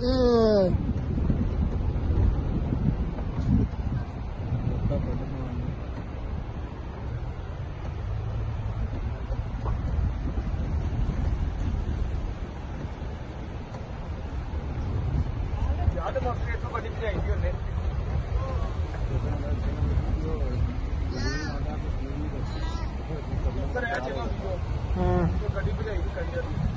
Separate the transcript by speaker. Speaker 1: 嗯。
Speaker 2: Además, que esto va a tener que ir, ¿eh?
Speaker 3: கண்டிப்பாக இது கிடையாது